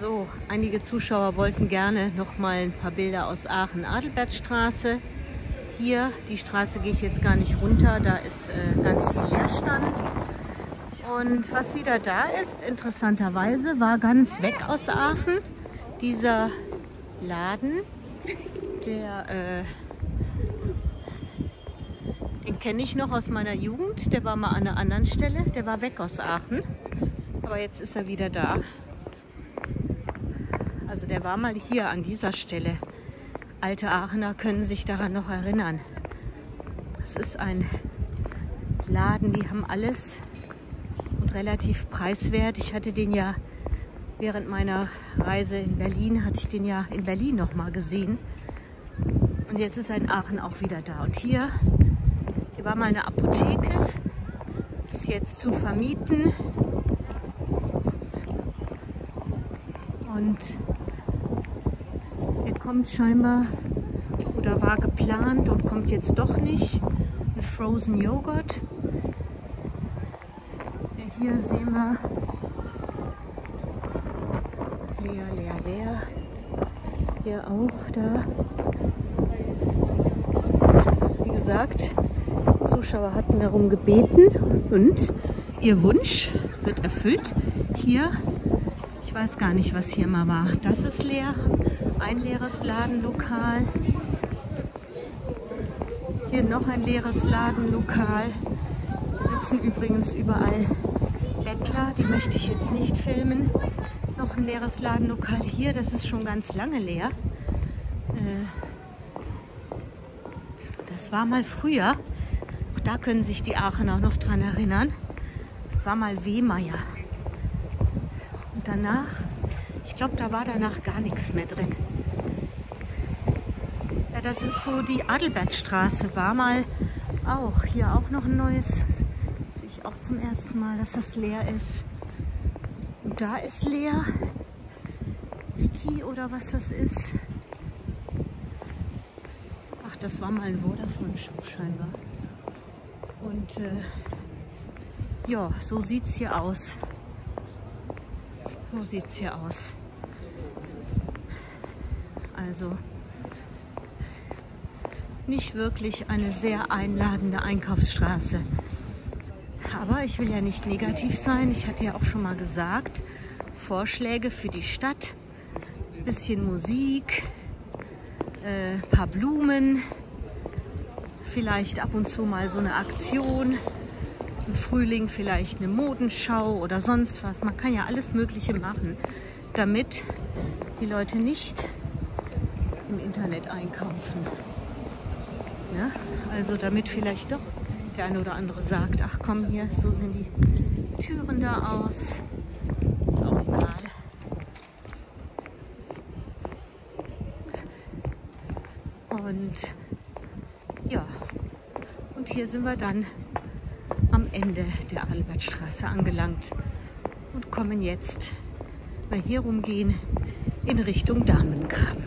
So, einige Zuschauer wollten gerne noch mal ein paar Bilder aus Aachen Adelbertstraße. Hier, die Straße gehe ich jetzt gar nicht runter, da ist äh, ganz viel Leerstand. Und was wieder da ist, interessanterweise, war ganz weg aus Aachen dieser Laden, der, äh, den kenne ich noch aus meiner Jugend, der war mal an einer anderen Stelle, der war weg aus Aachen, aber jetzt ist er wieder da. Also der war mal hier an dieser Stelle. Alte Aachener können sich daran noch erinnern. Es ist ein Laden, die haben alles und relativ preiswert. Ich hatte den ja während meiner Reise in Berlin, hatte ich den ja in Berlin noch mal gesehen. Und jetzt ist er in Aachen auch wieder da. Und hier, hier war mal eine Apotheke, ist jetzt zu vermieten. Und kommt scheinbar oder war geplant und kommt jetzt doch nicht. Ein Frozen Joghurt. Hier sehen wir leer, leer, leer. Hier auch da. Wie gesagt, Zuschauer hatten darum gebeten und ihr Wunsch wird erfüllt. Hier, ich weiß gar nicht, was hier mal war. Das ist leer ein leeres Ladenlokal. Hier noch ein leeres Ladenlokal. Hier sitzen übrigens überall Bettler, die möchte ich jetzt nicht filmen. Noch ein leeres Ladenlokal hier, das ist schon ganz lange leer. Äh, das war mal früher, auch da können sich die Aachener noch dran erinnern. Das war mal Wehmeier. Und danach, ich glaube, da war danach gar nichts mehr drin das ist so die Adelbertstraße. War mal auch. Hier auch noch ein neues. Sehe ich auch zum ersten Mal, dass das leer ist. Und da ist leer. Wiki oder was das ist. Ach, das war mal ein Vodafone-Shop scheinbar. Und äh, ja, so sieht es hier aus. So sieht es hier aus. Also nicht wirklich eine sehr einladende Einkaufsstraße. Aber ich will ja nicht negativ sein. Ich hatte ja auch schon mal gesagt, Vorschläge für die Stadt, bisschen Musik, äh, paar Blumen, vielleicht ab und zu mal so eine Aktion, im Frühling vielleicht eine Modenschau oder sonst was. Man kann ja alles Mögliche machen, damit die Leute nicht im Internet einkaufen. Ja? Also damit vielleicht doch der eine oder andere sagt, ach komm hier, so sehen die Türen da aus. Ist auch egal. Und ja, und hier sind wir dann Ende der Albertstraße angelangt und kommen jetzt, mal hier rumgehen, in Richtung Damengraben.